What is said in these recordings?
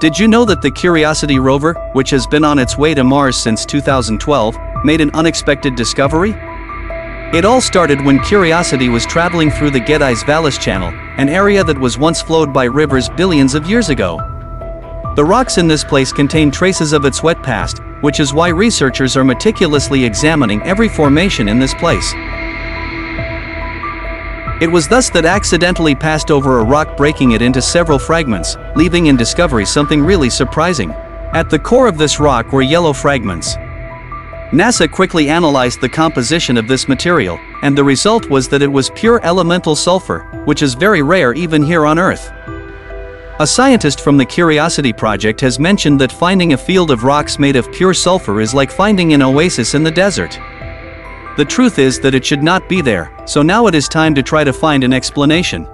Did you know that the Curiosity rover, which has been on its way to Mars since 2012, made an unexpected discovery? It all started when Curiosity was traveling through the Gediz Vallis Channel, an area that was once flowed by rivers billions of years ago. The rocks in this place contain traces of its wet past, which is why researchers are meticulously examining every formation in this place. It was thus that accidentally passed over a rock breaking it into several fragments, leaving in discovery something really surprising. At the core of this rock were yellow fragments. NASA quickly analyzed the composition of this material, and the result was that it was pure elemental sulfur, which is very rare even here on Earth. A scientist from the Curiosity Project has mentioned that finding a field of rocks made of pure sulfur is like finding an oasis in the desert. The truth is that it should not be there, so now it is time to try to find an explanation.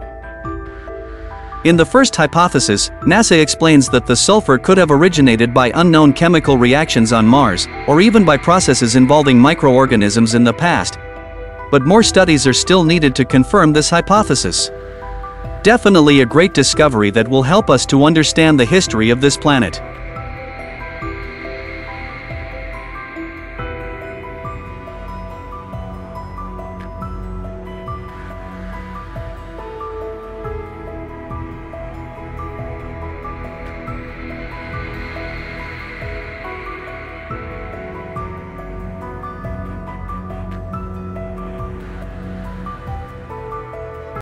In the first hypothesis, NASA explains that the sulfur could have originated by unknown chemical reactions on Mars, or even by processes involving microorganisms in the past. But more studies are still needed to confirm this hypothesis. Definitely a great discovery that will help us to understand the history of this planet.